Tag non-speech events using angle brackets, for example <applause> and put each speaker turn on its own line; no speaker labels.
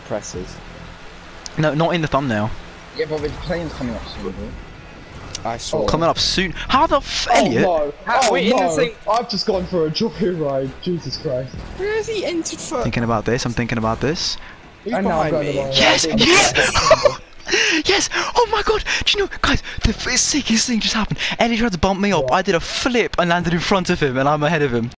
presses.
No, not in the thumbnail.
Yeah, but the plane's coming up soon, dude.
I oh, saw.
Coming up soon. How the f-
Oh
Elliot?
no!
How-
oh
wait,
I've just gone for a joyride. Jesus Christ!
Where he entered from?
Thinking about this. I'm thinking about this.
He's
And
behind me.
Yes, yes! <laughs> yes! Oh my god! Do you know, guys, the sickest thing just happened. Ellie tried to bump me up. I did a flip and landed in front of him, and I'm ahead of him.